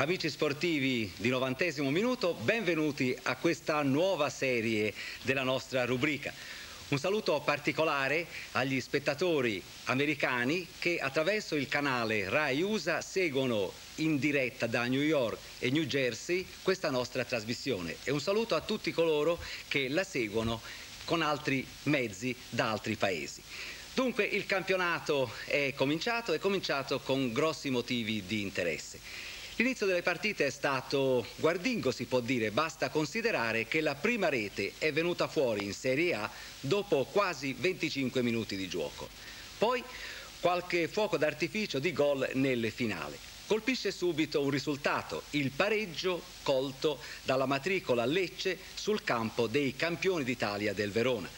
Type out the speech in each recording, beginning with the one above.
Amici sportivi di novantesimo minuto, benvenuti a questa nuova serie della nostra rubrica. Un saluto particolare agli spettatori americani che attraverso il canale Rai USA seguono in diretta da New York e New Jersey questa nostra trasmissione e un saluto a tutti coloro che la seguono con altri mezzi da altri paesi. Dunque il campionato è cominciato, è cominciato con grossi motivi di interesse. L'inizio delle partite è stato guardingo, si può dire, basta considerare che la prima rete è venuta fuori in Serie A dopo quasi 25 minuti di gioco. Poi qualche fuoco d'artificio di gol nel finale. Colpisce subito un risultato, il pareggio colto dalla matricola Lecce sul campo dei campioni d'Italia del Verona.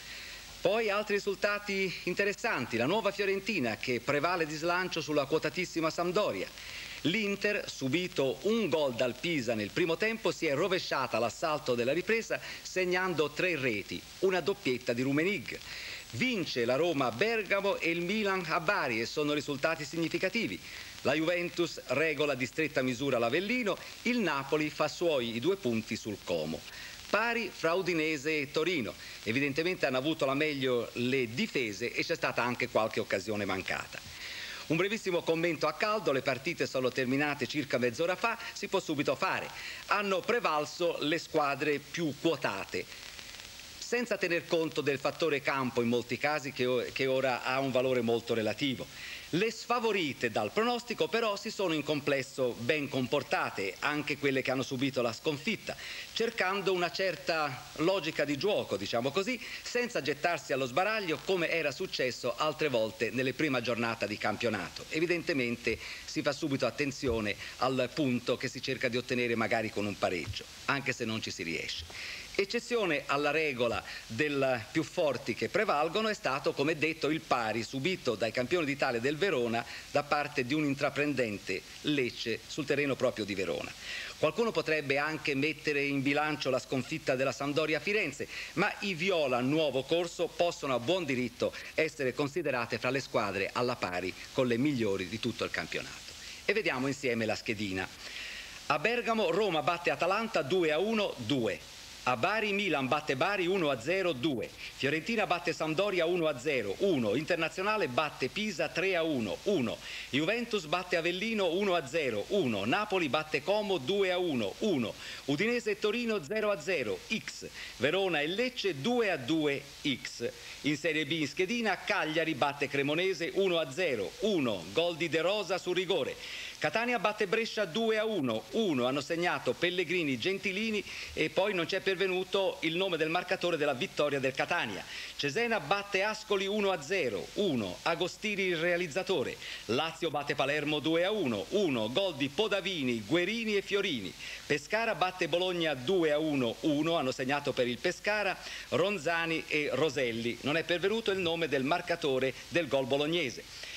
Poi altri risultati interessanti, la nuova Fiorentina che prevale di slancio sulla quotatissima Sampdoria L'Inter, subito un gol dal Pisa nel primo tempo, si è rovesciata all'assalto della ripresa segnando tre reti, una doppietta di Rumenig. Vince la Roma a Bergamo e il Milan a Bari e sono risultati significativi. La Juventus regola di stretta misura l'Avellino, il Napoli fa suoi i due punti sul Como pari fra Udinese e Torino. Evidentemente hanno avuto la meglio le difese e c'è stata anche qualche occasione mancata. Un brevissimo commento a caldo, le partite sono terminate circa mezz'ora fa, si può subito fare. Hanno prevalso le squadre più quotate senza tener conto del fattore campo in molti casi che, ora ha un valore molto relativo. Le sfavorite dal pronostico però si sono in complesso ben comportate, anche quelle che hanno subito la sconfitta, cercando una certa logica di gioco, diciamo così, senza gettarsi allo sbaraglio come era successo altre volte nelle prime giornate di campionato. Evidentemente si fa subito attenzione al punto che si cerca di ottenere magari con un pareggio, anche se non ci si riesce. Eccezione alla regola del più forti che prevalgono è stato, come detto, il pari subito dai campioni d'Italia del Verona da parte di un intraprendente Lecce sul terreno proprio di Verona. Qualcuno potrebbe anche mettere in bilancio la sconfitta della Sampdoria a Firenze, ma i Viola nuovo corso possono a buon diritto essere considerate fra le squadre alla pari con le migliori di tutto il campionato. E vediamo insieme la schedina. A Bergamo Roma batte Atalanta 2 a 1 2. A Bari Milan batte Bari 1-0, 2. Fiorentina batte Sampdoria 1-0, 1. Internazionale batte Pisa 3-1, 1. Juventus batte Avellino 1-0, 1. Napoli batte Como 2-1, 1. Udinese e Torino 0-0, X. Verona e Lecce 2-2, X. In Serie B in schedina Cagliari batte Cremonese 1-0, 1. Gol di De Rosa su rigore. Catania batte Brescia 2 a 1, 1 hanno segnato Pellegrini, Gentilini e poi non c'è pervenuto il nome del marcatore della vittoria del Catania. Cesena batte Ascoli 1 a 0, 1 Agostini il realizzatore. Lazio batte Palermo 2 a 1, 1 gol di Podavini, Guerini e Fiorini. Pescara batte Bologna 2 a 1, 1 hanno segnato per il Pescara Ronzani e Roselli. Non è pervenuto il nome del marcatore del gol bolognese.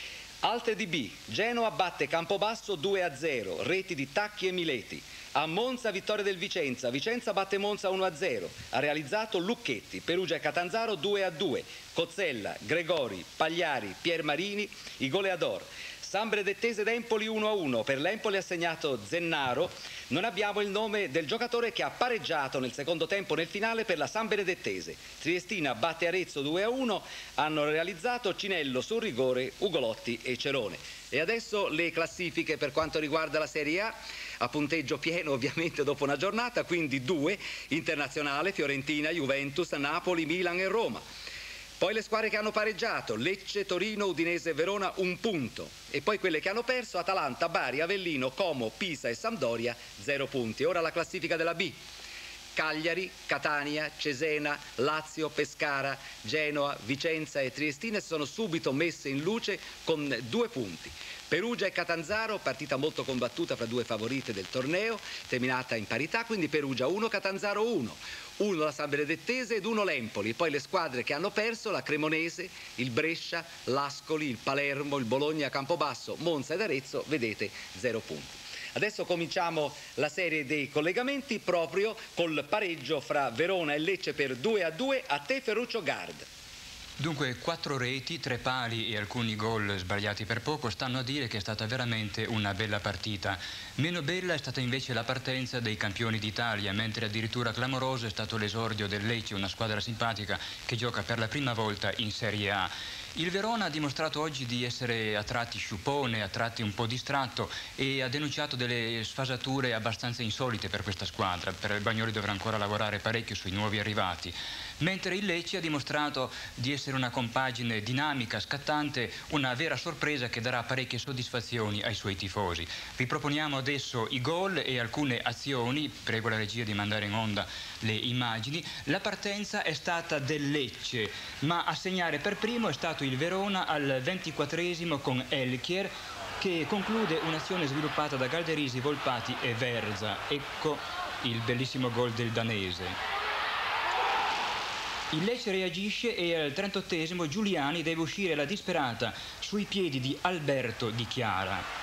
Altre di B, Genoa batte Campobasso 2-0, reti di Tacchi e Mileti. A Monza vittoria del Vicenza, Vicenza batte Monza 1-0, ha realizzato Lucchetti, Perugia e Catanzaro 2-2, Cozzella, Gregori, Pagliari, Piermarini, i goleador. San Benedettese d'Empoli 1-1, per l'Empoli ha segnato Zennaro, non abbiamo il nome del giocatore che ha pareggiato nel secondo tempo nel finale per la San Benedettese. Triestina batte Arezzo 2-1, hanno realizzato Cinello sul rigore, Ugolotti e Cerone. E adesso le classifiche per quanto riguarda la Serie A, a punteggio pieno ovviamente dopo una giornata, quindi due, Internazionale, Fiorentina, Juventus, Napoli, Milan e Roma. Poi le squadre che hanno pareggiato, Lecce, Torino, Udinese e Verona, un punto. E poi quelle che hanno perso, Atalanta, Bari, Avellino, Como, Pisa e Sampdoria, zero punti. Ora la classifica della B. Cagliari, Catania, Cesena, Lazio, Pescara, Genoa, Vicenza e Triestina sono subito messe in luce con due punti. Perugia e Catanzaro, partita molto combattuta fra due favorite del torneo, terminata in parità, quindi Perugia 1, Catanzaro 1 uno la San Benedettese ed uno l'Empoli, poi le squadre che hanno perso, la Cremonese, il Brescia, l'Ascoli, il Palermo, il Bologna, Campobasso, Monza ed Arezzo, vedete zero punti. Adesso cominciamo la serie dei collegamenti proprio col pareggio fra Verona e Lecce per 2 a 2 a te Ferruccio Gard. Dunque, quattro reti, tre pali e alcuni gol sbagliati per poco stanno a dire che è stata veramente una bella partita. Meno bella è stata invece la partenza dei campioni d'Italia, mentre addirittura clamoroso è stato l'esordio del Lecce, una squadra simpatica che gioca per la prima volta in Serie A. Il Verona ha dimostrato oggi di essere a tratti sciupone, a tratti un po' distratto e ha denunciato delle sfasature abbastanza insolite per questa squadra. Per il Bagnoli dovrà ancora lavorare parecchio sui nuovi arrivati. Mentre il Lecce ha dimostrato di essere una compagine dinamica, scattante, una vera sorpresa che darà parecchie soddisfazioni ai suoi tifosi. Vi proponiamo adesso i gol e alcune azioni, prego la regia di mandare in onda le immagini. La partenza è stata del Lecce, ma a segnare per primo è stato il Verona al 24esimo con Elchier che conclude un'azione sviluppata da Galderisi, Volpati e Verza. Ecco il bellissimo gol del danese. Il Lecce reagisce e al 38esimo Giuliani deve uscire alla disperata sui piedi di Alberto Di Chiara.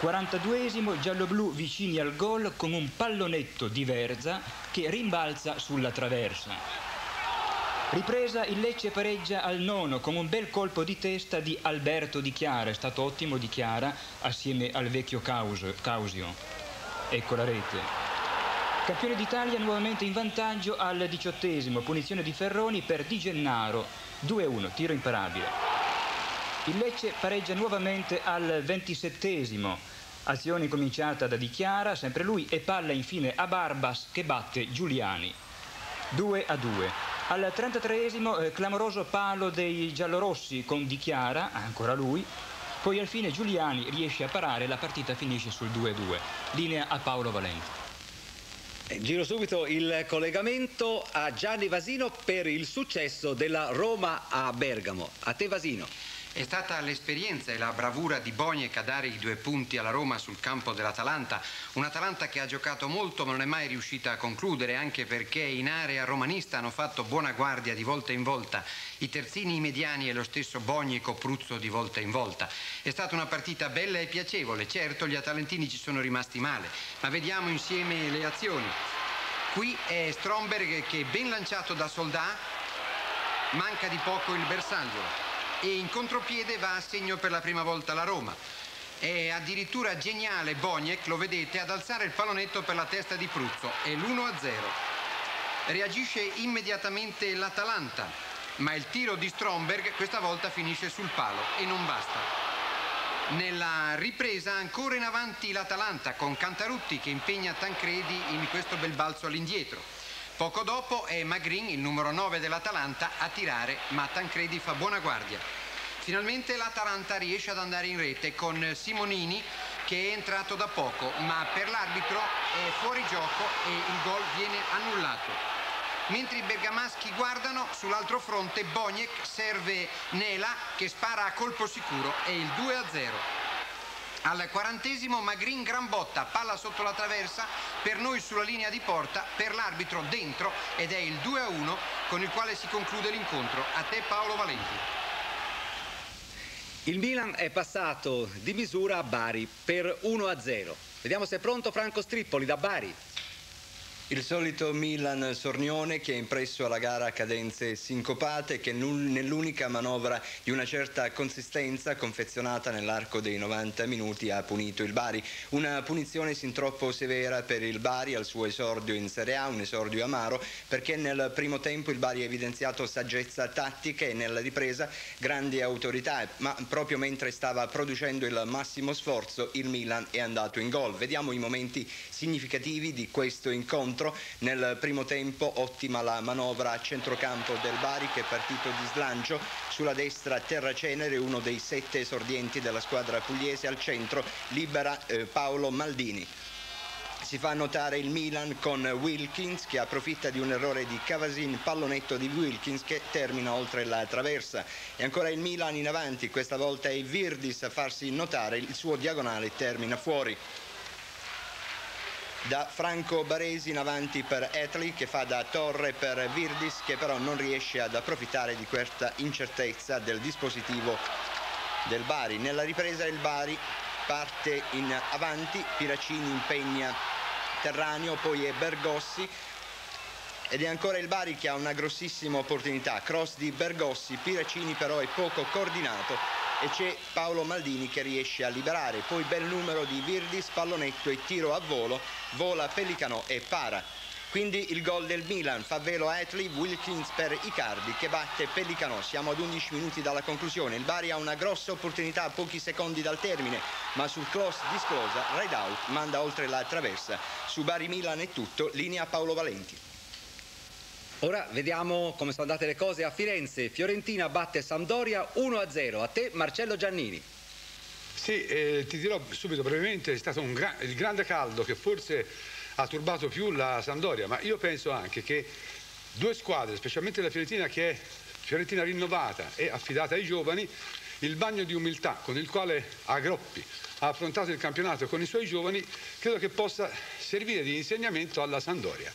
42esimo giallo-blu vicini al gol con un pallonetto di Verza che rimbalza sulla traversa. Ripresa il Lecce pareggia al nono con un bel colpo di testa di Alberto Di Chiara, è stato ottimo Di Chiara assieme al vecchio Causio. Ecco la rete. Campione d'Italia nuovamente in vantaggio al diciottesimo, punizione di Ferroni per Di Gennaro, 2-1, tiro imparabile. Il Lecce pareggia nuovamente al ventisettesimo, azione cominciata da Di Chiara, sempre lui, e palla infine a Barbas che batte Giuliani. 2 a 2. Al 33esimo eh, clamoroso palo dei giallorossi con Di Chiara, ancora lui, poi al fine Giuliani riesce a parare, la partita finisce sul 2-2. Linea a Paolo Valenti. Giro subito il collegamento a Gianni Vasino per il successo della Roma a Bergamo. A te Vasino. È stata l'esperienza e la bravura di Boniek a dare i due punti alla Roma sul campo dell'Atalanta, un'Atalanta che ha giocato molto ma non è mai riuscita a concludere anche perché in area romanista hanno fatto buona guardia di volta in volta i terzini i mediani e lo stesso Boniek o Pruzzo di volta in volta. È stata una partita bella e piacevole, certo gli atalantini ci sono rimasti male, ma vediamo insieme le azioni. Qui è Stromberg che ben lanciato da Soldà manca di poco il bersaglio e in contropiede va a segno per la prima volta la Roma. È addirittura geniale Boniek, lo vedete, ad alzare il pallonetto per la testa di Pruzzo. È l'1-0. Reagisce immediatamente l'Atalanta, ma il tiro di Stromberg questa volta finisce sul palo e non basta. Nella ripresa ancora in avanti l'Atalanta con Cantarutti che impegna Tancredi in questo bel balzo all'indietro. Poco dopo è Magrin, il numero 9 dell'Atalanta, a tirare, ma Tancredi fa buona guardia. Finalmente l'Atalanta riesce ad andare in rete con Simonini che è entrato da poco, ma per l'arbitro è fuori gioco e il gol viene annullato. Mentre i bergamaschi guardano, sull'altro fronte Boniek serve Nela che spara a colpo sicuro e il 2-0. Al quarantesimo Magrin gran botta, palla sotto la traversa, per noi sulla linea di porta, per l'arbitro dentro ed è il 2-1 con il quale si conclude l'incontro. A te Paolo Valenti. Il Milan è passato di misura a Bari per 1-0. Vediamo se è pronto Franco Strippoli da Bari. Il solito Milan Sornione che ha impresso alla gara cadenze sincopate che nell'unica manovra di una certa consistenza confezionata nell'arco dei 90 minuti ha punito il Bari. Una punizione sin troppo severa per il Bari al suo esordio in Serie A, un esordio amaro perché nel primo tempo il Bari ha evidenziato saggezza tattica e nella ripresa grande autorità, ma proprio mentre stava producendo il massimo sforzo il Milan è andato in gol. Vediamo i momenti significativi di questo incontro scontro. Nel primo tempo ottima la manovra a centrocampo del Bari che è partito di slancio. Sulla destra Terracenere, uno dei sette esordienti della squadra pugliese. Al centro libera eh, Paolo Maldini. Si fa notare il Milan con Wilkins che approfitta di un errore di Cavasin, pallonetto di Wilkins che termina oltre la traversa. E ancora il Milan in avanti, questa volta è Virdis a farsi notare, il suo diagonale termina fuori da Franco Baresi in avanti per Etli che fa da torre per Virdis che però non riesce ad approfittare di questa incertezza del dispositivo del Bari. Nella ripresa il Bari parte in avanti, Piracini impegna Terraneo, poi è Bergossi ed è ancora il Bari che ha una grossissima opportunità. Cross di Bergossi, Piracini però è poco coordinato e c'è Paolo Maldini che riesce a liberare. Poi bel numero di Virdis, pallonetto e tiro a volo, vola Pellicano e para. Quindi il gol del Milan fa velo a Athley, Wilkins per Icardi che batte Pellicano. Siamo ad 11 minuti dalla conclusione. Il Bari ha una grossa opportunità a pochi secondi dal termine, ma sul cross di Sclosa, Rideout manda oltre la traversa. Su Bari Milan è tutto, linea Paolo Valenti. Ora vediamo come sono andate le cose a Firenze. Fiorentina batte Sampdoria 1-0. A te Marcello Giannini. Sì, eh, ti dirò subito brevemente, è stato gra il grande caldo che forse ha turbato più la Sandoria, ma io penso anche che due squadre, specialmente la Fiorentina che è Fiorentina rinnovata e affidata ai giovani, il bagno di umiltà con il quale Agroppi ha affrontato il campionato con i suoi giovani, credo che possa servire di insegnamento alla Sandoria,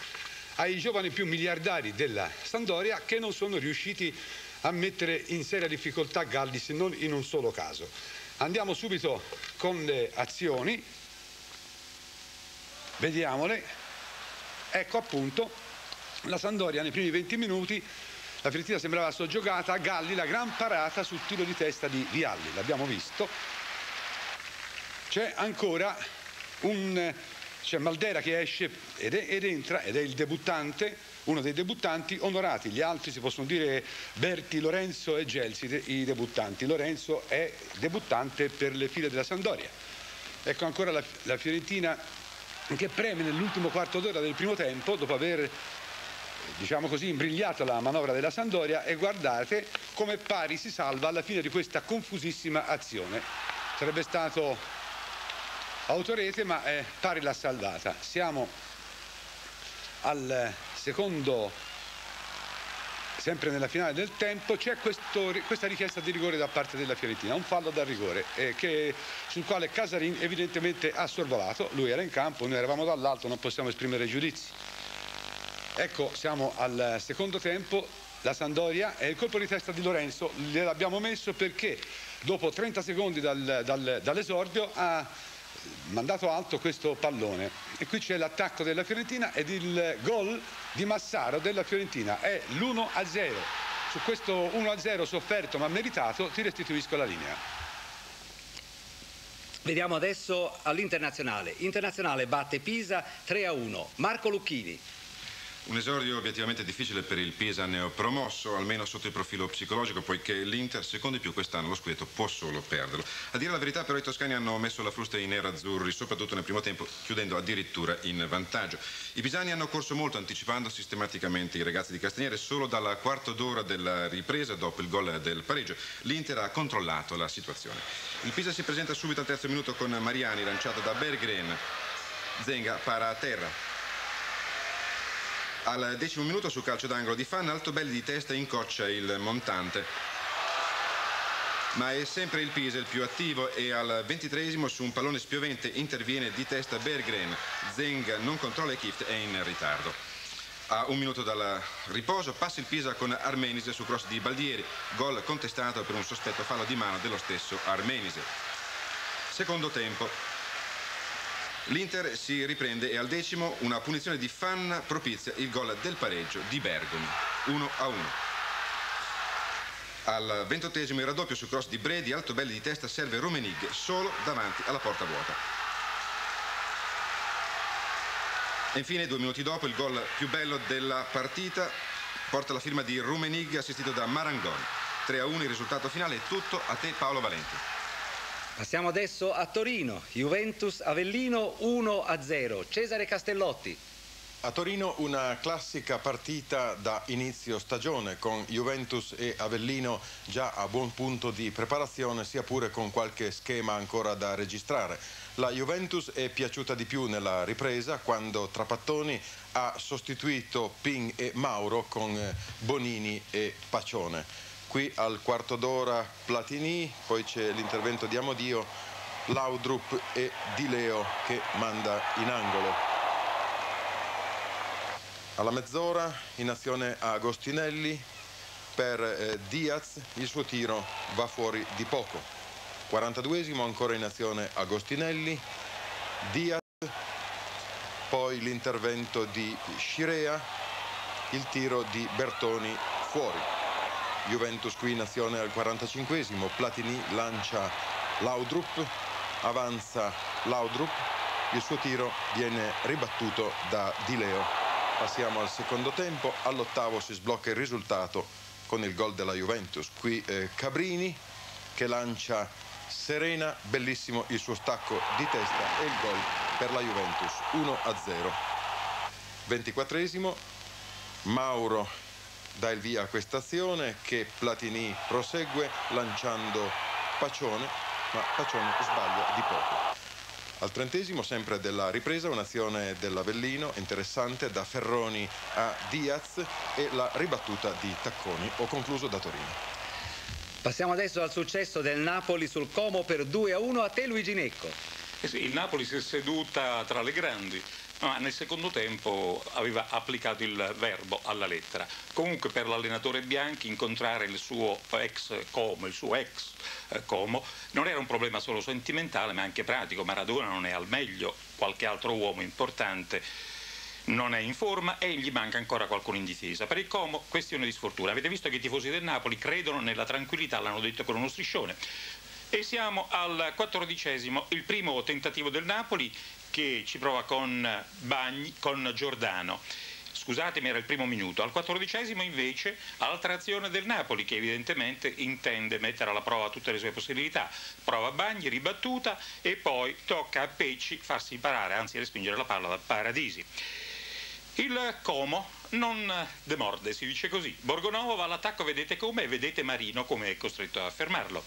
ai giovani più miliardari della Sandoria che non sono riusciti a mettere in seria difficoltà Gallis non in un solo caso. Andiamo subito con le azioni vediamole. Ecco appunto la Sandoria nei primi 20 minuti, la Fiorentina sembrava soggiogata, Galli la gran parata sul tiro di testa di Vialli, l'abbiamo visto. C'è ancora un c'è Maldera che esce ed, è, ed, entra ed è il debuttante, uno dei debuttanti onorati, gli altri si possono dire Berti, Lorenzo e Gelsi, i debuttanti. Lorenzo è debuttante per le file della Sandoria. Ecco ancora la, la Fiorentina che preme nell'ultimo quarto d'ora del primo tempo, dopo aver diciamo così, imbrigliato la manovra della Sandoria e guardate come Pari si salva alla fine di questa confusissima azione. Sarebbe stato autorete ma eh, Pari l'ha salvata. Siamo al secondo sempre nella finale del tempo, c'è questa richiesta di rigore da parte della Fiorentina, un fallo da rigore eh, che, sul quale Casarin evidentemente ha sorvolato, lui era in campo, noi eravamo dall'alto, non possiamo esprimere giudizi. Ecco, siamo al secondo tempo, la Sandoria è il colpo di testa di Lorenzo, gliel'abbiamo messo perché dopo 30 secondi dal, dal, dall'esordio ha mandato alto questo pallone. E qui c'è l'attacco della Fiorentina ed il gol di Massaro della Fiorentina. È l'1 a 0 su questo 1 a 0 sofferto ma meritato ti restituisco la linea. Vediamo adesso all'internazionale. Internazionale batte Pisa 3 a 1 Marco Lucchini un esordio obiettivamente difficile per il Pisa neopromosso, almeno sotto il profilo psicologico, poiché l'Inter, secondo di più quest'anno, lo scudetto può solo perderlo. A dire la verità, però, i toscani hanno messo la frusta in nero-azzurri, soprattutto nel primo tempo, chiudendo addirittura in vantaggio. I pisani hanno corso molto, anticipando sistematicamente i ragazzi di Castagnere. Solo dalla quarta d'ora della ripresa, dopo il gol del pareggio, l'Inter ha controllato la situazione. Il Pisa si presenta subito al terzo minuto con Mariani, lanciato da Berggren. Zenga para a terra, al decimo minuto su calcio d'angolo di Fan, Altobelli di testa incoccia il montante. Ma è sempre il Pisa il più attivo e al ventitresimo su un pallone spiovente interviene di testa Berggren. Zeng non controlla e Kift è in ritardo. A un minuto dal riposo passa il Pisa con Armenise su cross di Baldieri, gol contestato per un sospetto fallo di mano dello stesso Armenise. Secondo tempo, L'Inter si riprende e al decimo una punizione di Fan propizia il gol del pareggio di Bergomi, 1 a 1. Al ventottesimo il raddoppio su cross di Bredi, Altobelli di testa serve Romenig solo davanti alla porta vuota. E infine, due minuti dopo, il gol più bello della partita porta la firma di Rumenig assistito da Marangoni. 3 a 1 il risultato finale, tutto a te Paolo Valenti. Passiamo adesso a Torino, Juventus Avellino 1 a 0. Cesare Castellotti. A Torino una classica partita da inizio stagione con Juventus e Avellino già a buon punto di preparazione sia pure con qualche schema ancora da registrare. La Juventus è piaciuta di più nella ripresa quando Trapattoni ha sostituito Ping e Mauro con Bonini e Pacione qui al quarto d'ora Platini, poi c'è l'intervento di Amodio, Laudrup e Di Leo che manda in angolo. Alla mezz'ora in azione Agostinelli per eh, Diaz, il suo tiro va fuori di poco. 42esimo ancora in azione Agostinelli, Diaz, poi l'intervento di Scirea il tiro di Bertoni fuori. Juventus qui in azione al 45esimo, Platini lancia Laudrup, avanza Laudrup, il suo tiro viene ribattuto da Di Leo. Passiamo al secondo tempo, all'ottavo si sblocca il risultato con il gol della Juventus. Qui eh, Cabrini che lancia Serena, bellissimo il suo stacco di testa e il gol per la Juventus 1 a 0. 24esimo, Mauro dà il via a questa azione che Platini prosegue lanciando Pacione, ma Pacione sbaglia di poco. Al trentesimo, sempre della ripresa, un'azione dell'Avellino interessante da Ferroni a Diaz e la ribattuta di Tacconi. Ho concluso da Torino. Passiamo adesso al successo del Napoli sul Como per 2 a 1 a te Luigi Necco. Eh sì, il Napoli si è seduta tra le grandi, ma nel secondo tempo aveva applicato il verbo alla lettera. Comunque per l'allenatore Bianchi incontrare il suo ex Como, il suo ex eh, Como, non era un problema solo sentimentale ma anche pratico. Maradona non è al meglio, qualche altro uomo importante non è in forma e gli manca ancora qualcuno in difesa. Per il Como, questione di sfortuna. Avete visto che i tifosi del Napoli credono nella tranquillità, l'hanno detto con uno striscione. E siamo al quattordicesimo, il primo tentativo del Napoli che ci prova con Bagni, con Giordano. Scusatemi, era il primo minuto. Al quattordicesimo invece altra azione del Napoli che evidentemente intende mettere alla prova tutte le sue possibilità. Prova Bagni, ribattuta e poi tocca a Pecci farsi parare, anzi respingere la palla da Paradisi. Il Como non demorde, si dice così. Borgonovo va all'attacco, vedete come, vedete Marino come è costretto a fermarlo.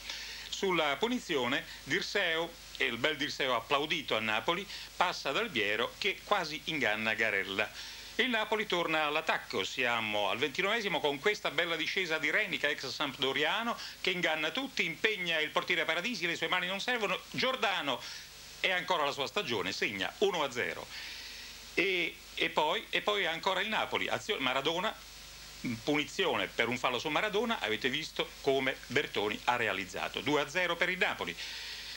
Sulla punizione Dirseo, e il bel Dirseo applaudito a Napoli, passa dal Biero che quasi inganna Garella. Il Napoli torna all'attacco, siamo al ventinovesimo con questa bella discesa di Renica, ex Sampdoriano, che inganna tutti, impegna il portiere Paradisi, le sue mani non servono, Giordano è ancora la sua stagione, segna 1-0. E, e, poi, e poi ancora il Napoli, Maradona, punizione per un fallo su Maradona, avete visto come Bertoni ha realizzato. 2-0 per il Napoli.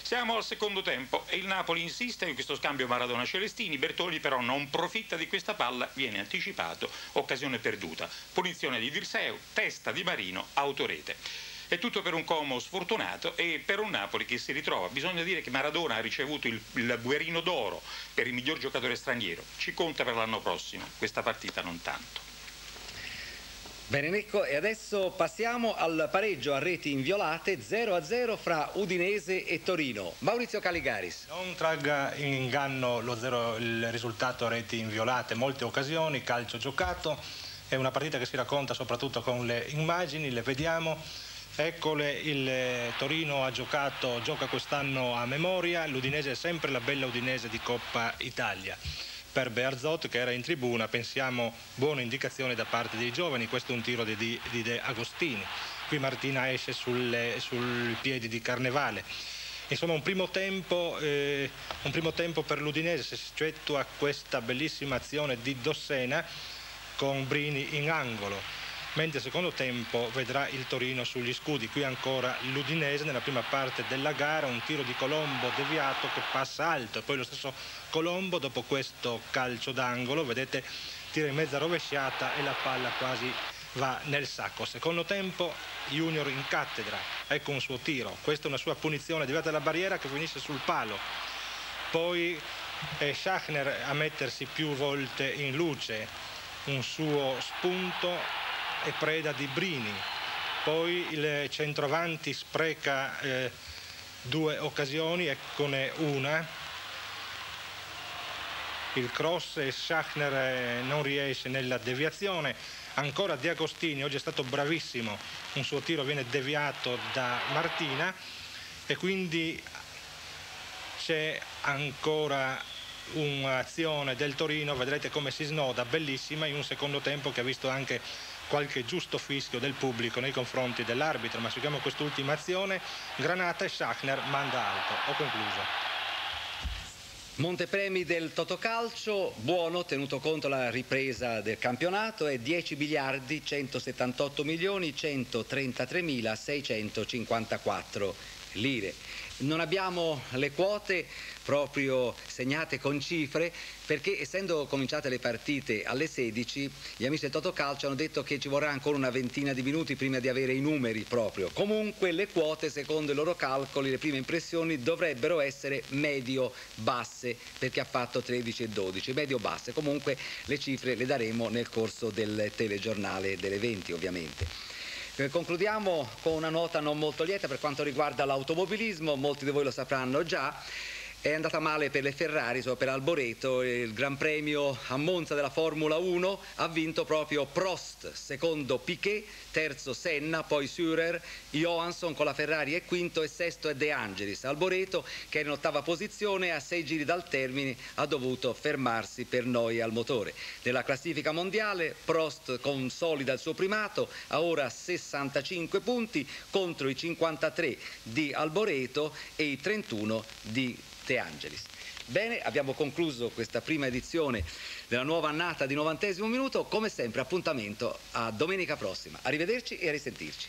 Siamo al secondo tempo e il Napoli insiste in questo scambio Maradona-Celestini, Bertoni però non profitta di questa palla, viene anticipato, occasione perduta. Punizione di Dirseu, testa di Marino, autorete. È tutto per un Como sfortunato e per un Napoli che si ritrova. Bisogna dire che Maradona ha ricevuto il, il Guerino d'Oro per il miglior giocatore straniero. Ci conta per l'anno prossimo, questa partita non tanto. Bene Necco, e adesso passiamo al pareggio a reti inviolate 0-0 fra Udinese e Torino. Maurizio Caligaris. Non tragga in inganno zero, il risultato a reti inviolate, molte occasioni, calcio giocato, è una partita che si racconta soprattutto con le immagini, le vediamo Eccole, il eh, Torino ha giocato, gioca quest'anno a memoria, l'Udinese è sempre la bella Udinese di Coppa Italia. Per Bearzot che era in tribuna pensiamo buone indicazioni da parte dei giovani, questo è un tiro di, di De Agostini. Qui Martina esce sulle, sul piedi di Carnevale. Insomma un primo tempo, eh, un primo tempo per l'Udinese si effettua questa bellissima azione di Dossena con Brini in angolo mentre secondo tempo vedrà il Torino sugli scudi. Qui ancora l'Udinese nella prima parte della gara, un tiro di Colombo deviato che passa alto e poi lo stesso Colombo dopo questo calcio d'angolo, vedete, tira in mezza rovesciata e la palla quasi va nel sacco. Secondo tempo Junior in cattedra, ecco un suo tiro, questa è una sua punizione deviata dalla barriera che finisce sul palo. Poi è Schachner a mettersi più volte in luce, un suo spunto è preda di Brini, poi il centroavanti spreca eh, due occasioni, eccone una, il cross e Schachner eh, non riesce nella deviazione, ancora Di Agostini, oggi è stato bravissimo, un suo tiro viene deviato da Martina. E quindi c'è ancora un'azione del Torino, vedrete come si snoda, bellissima, in un secondo tempo che ha visto anche qualche giusto fischio del pubblico nei confronti dell'arbitro, ma seguiamo quest'ultima azione, Granata e Schachner manda alto. Ho concluso. Montepremi del Totocalcio, buono tenuto conto la ripresa del campionato, è 10 miliardi 178 milioni 133 mila 654 lire. Non abbiamo le quote proprio segnate con cifre perché essendo cominciate le partite alle 16 gli amici del Totocalcio hanno detto che ci vorrà ancora una ventina di minuti prima di avere i numeri proprio. Comunque le quote secondo i loro calcoli, le prime impressioni dovrebbero essere medio-basse perché ha fatto 13 e 12, medio-basse. Comunque le cifre le daremo nel corso del telegiornale delle 20 ovviamente. Eh, concludiamo con una nota non molto lieta per quanto riguarda l'automobilismo, molti di voi lo sapranno già. È andata male per le Ferrari, per Alboreto, il Gran Premio a Monza della Formula 1 ha vinto proprio Prost, secondo Piquet, terzo Senna, poi Sürer, Johansson con la Ferrari è quinto e sesto è De Angelis. Alboreto che era in ottava posizione a sei giri dal termine ha dovuto fermarsi per noia al motore. Nella classifica mondiale Prost consolida il suo primato, ha ora 65 punti contro i 53 di Alboreto e i 31 di De Angelis. Bene, abbiamo concluso questa prima edizione della nuova annata di novantesimo minuto. Come sempre, appuntamento a domenica prossima. Arrivederci e a risentirci.